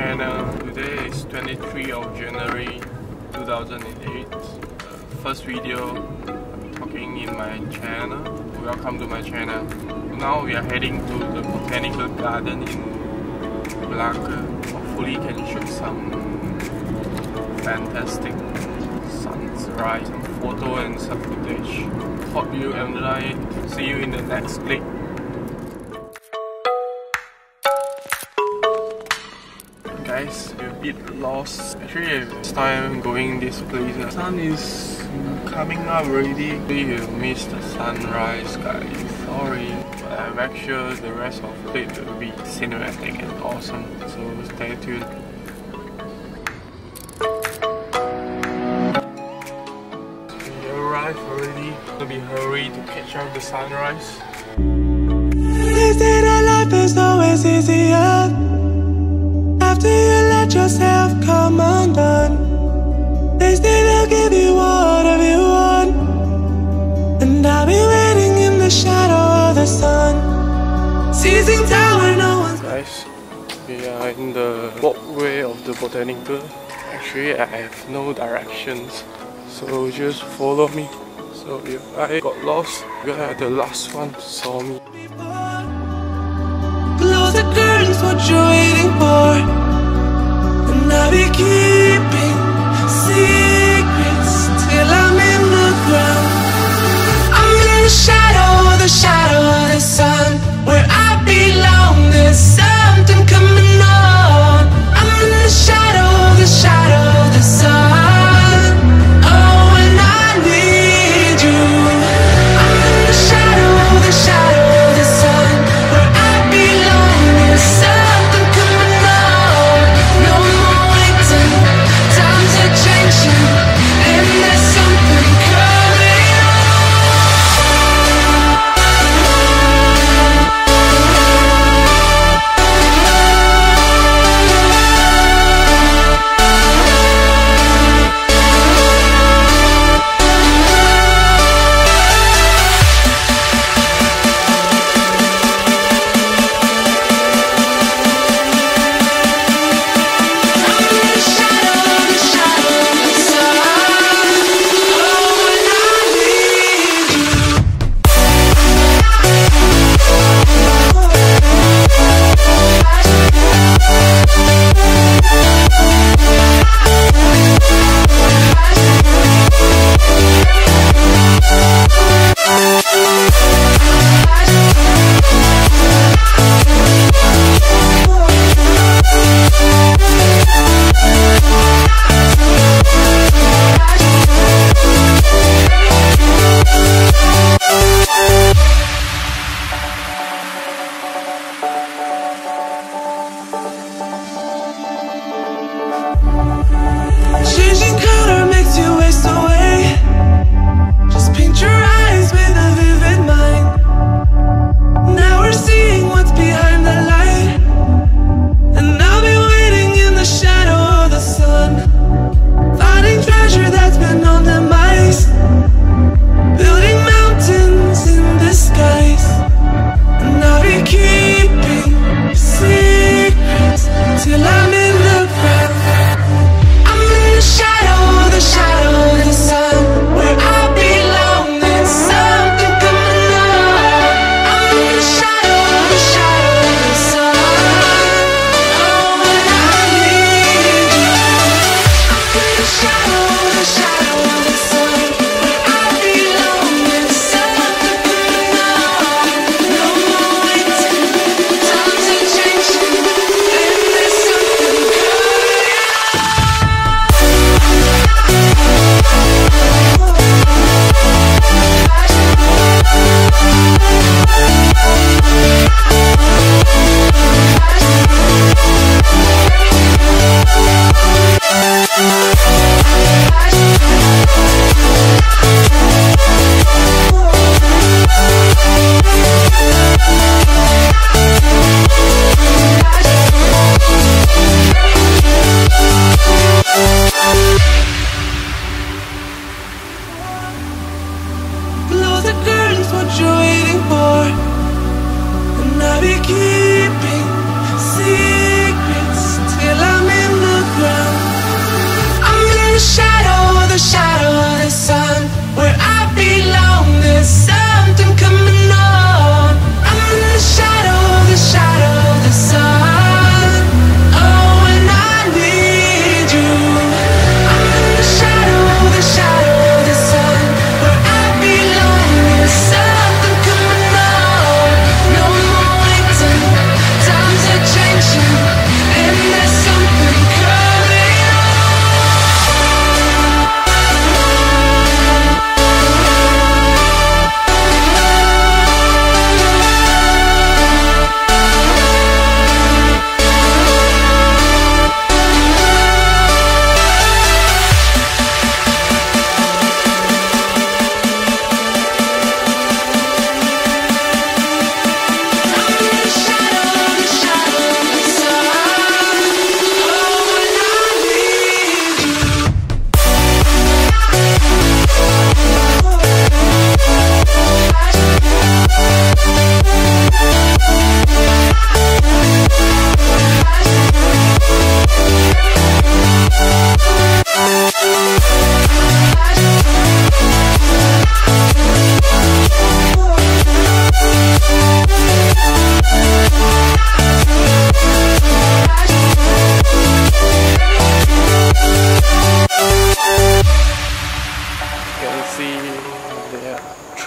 channel. Today is 23 of January 2008. Uh, first video talking in my channel. Welcome to my channel. Now we are heading to the botanical garden in Malacca. Hopefully can shoot some fantastic sunrise, some photo and some footage. Hope you enjoy. See you in the next clip. Guys, we're a bit lost. Actually, it's time going this place. The sun is coming up already. We will miss the sunrise, guys. Sorry, but I make sure the rest of the clip will be cinematic and awesome. So stay tuned. We arrived already. Gonna be hurry to catch up the sunrise. They say that life is always easier after you yourself come undone. They say they'll give you whatever you want, and I'll be waiting in the shadow of the sun, seizing when no one's. Guys, we are in the walkway of the botanical. Actually, I have no directions, so just follow me. So if I got lost, you are the last one saw me. Close the curtains, what you're waiting for. And I'll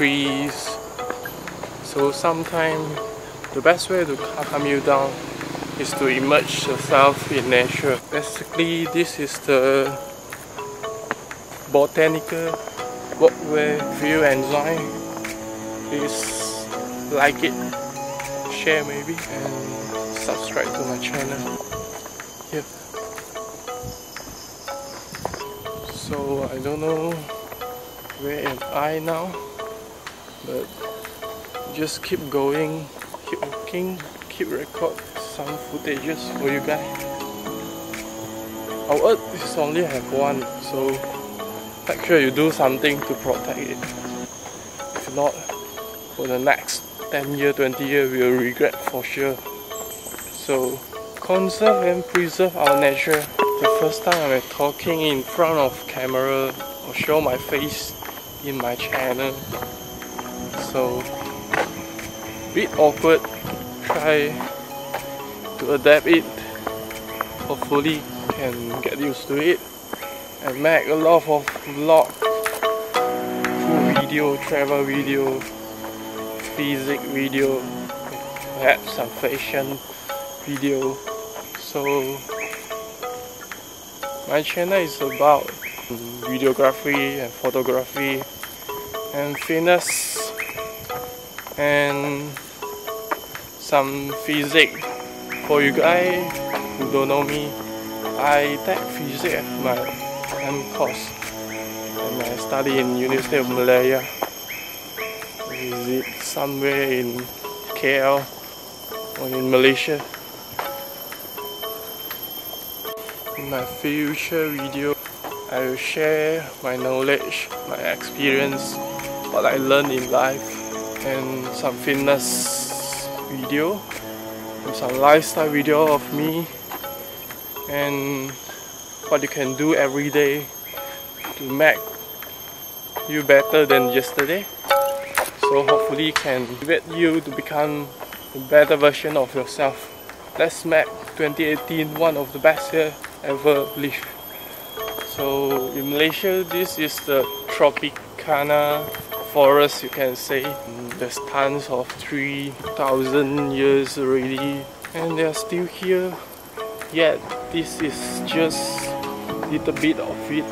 trees. So sometimes the best way to calm you down is to immerse yourself in nature. Basically, this is the botanical walkway view enjoy. Please like it, share maybe, and subscribe to my channel. Yep. So I don't know where am I now, but just keep going, keep walking, keep record some footages for you guys. Our earth is only have one, so make sure you do something to protect it. If not, for the next 10 year, 20 year, we'll regret for sure. So, conserve and preserve our nature. The first time I'm talking in front of camera or show my face in my channel. So, bit awkward. Try to adapt it. Hopefully, can get used to it and make a lot of vlog, food video, travel video, physics video, perhaps some fashion video. So my channel is about videography and photography and fitness and some physics for you guys who don't know me. I take physics as my M course and I study in University of Malaya. Is it somewhere in KL or in Malaysia? In my future video I will share my knowledge, my experience, what I learned in life and some fitness video some lifestyle video of me and what you can do every day to make you better than yesterday. So hopefully can motivate you to become a better version of yourself. Let's make 2018 one of the best year ever lived. So in Malaysia this is the Tropicana forest you can say there's tons of 3000 years already and they're still here. Yet this is just little bit of it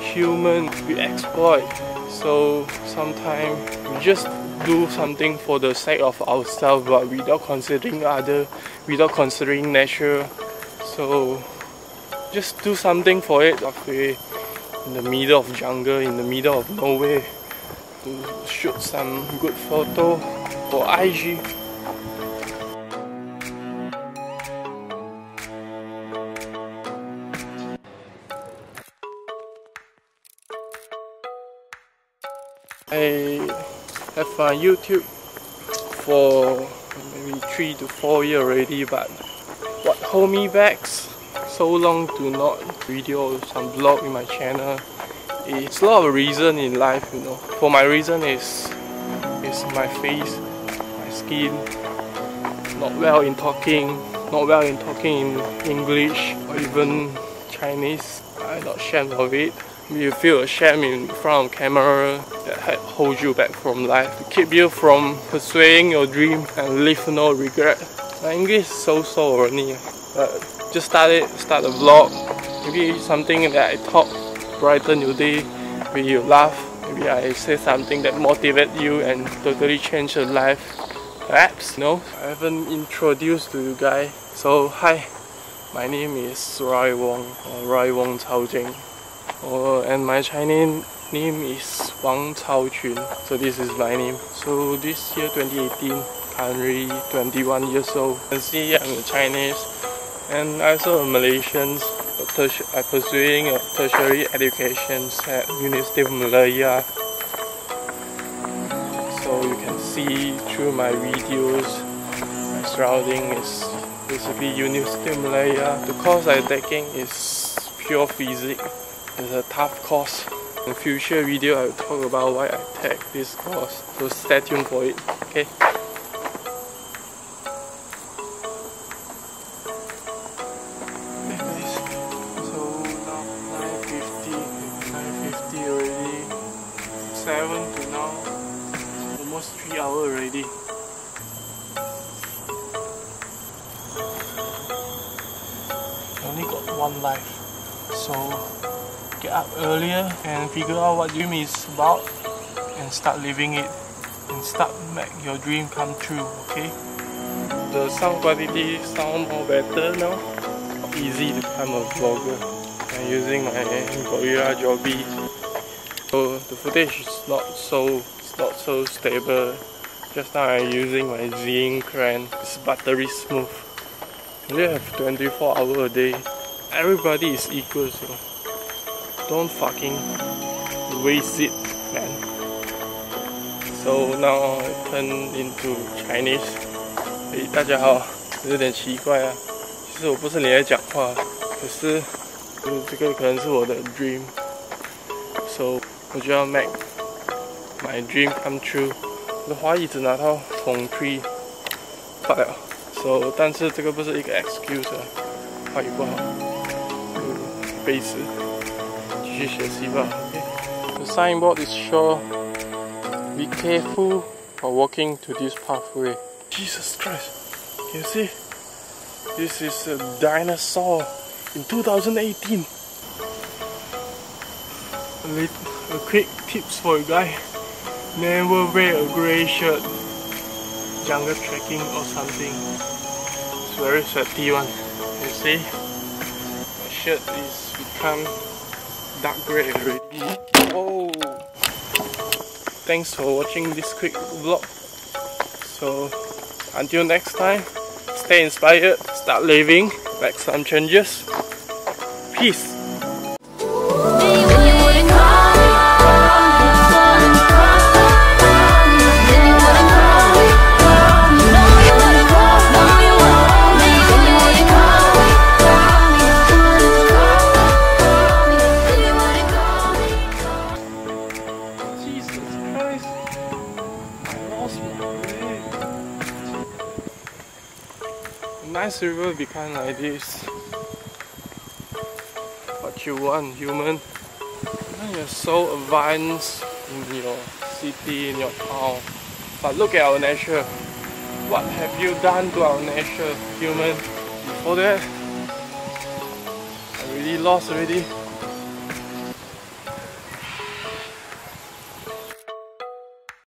human we exploit. So sometimes we just do something for the sake of ourselves but without considering other without considering nature. So just do something for it okay in the middle of jungle in the middle of nowhere to shoot some good photo for IG I have a YouTube for maybe three to four years already but what hold me back so long to not video some vlog in my channel it's a lot of reason in life you know. For my reason is is my face my skin. Not well in talking not well in talking in English or even Chinese. I'm not ashamed of it. You feel ashamed in front of camera that holds you back from life. Keep you from pursuing your dream and live no regret. My English is so-so only, but just start it, start a vlog, maybe something that I talk brighten your day, maybe you laugh, maybe I say something that motivate you and totally change your life. Perhaps, no? I haven't introduced to you guys. So, hi, my name is Roy Wong, or Roy Wong Chao Jing. Oh, and my Chinese name is Wang Chao Chun. So this is my name. So this year 2018, currently 21 years old. You can see I'm a Chinese and also a Malaysian. I'm uh, pursuing a tertiary education at University of Malaya. So you can see through my videos, my surrounding is basically University of Malaya. The course I'm taking is pure physics. It's a tough course. In future video I will talk about why I take this course. So stay tuned for it. Okay 7 to now almost 3 hours already. I only got one life so get up earlier and figure out what dream is about and start living it and start make your dream come true okay? The sound quality sound more better now. Easy to become a vlogger. I'm using my Gorilla Joby so the footage is not so not so stable. Just now I'm using my Zhiyun Crane. it's buttery smooth. You have 24 hour a day. Everybody is equal so don't fucking waste it man. So now I turn into Chinese. 诶，大家好，有点奇怪啊。其实我不是你在讲话，可是，这个可能是我的 dream。So 我就要 make my dream come true。我的华语只拿到 from three file，so 但是这个不是一个 excuse 啊，华语不好，嗯，背词，继续学习吧。The signboard is sure be careful while walking to this pathway. Jesus Christ. Can you see? This is a dinosaur in 2018. A, lit, a quick tips for a guy. Never wear a grey shirt. Jungle trekking or something. It's very sweaty one. You see? My shirt is become dark grey already. Oh! Thanks for watching this quick vlog. So until next time, stay inspired, start living, make some changes. Peace. Nice river become like this. What you want, human? You're so advanced in your city, in your town. But look at our nature. What have you done to our nature, human? Before that, I really lost already.